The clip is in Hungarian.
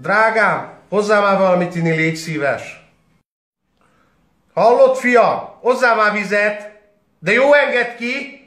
Drágám, hozzá már valamit inni, légy szíves. Hallott, fiam? Hozzá már vizet, de jó enged ki!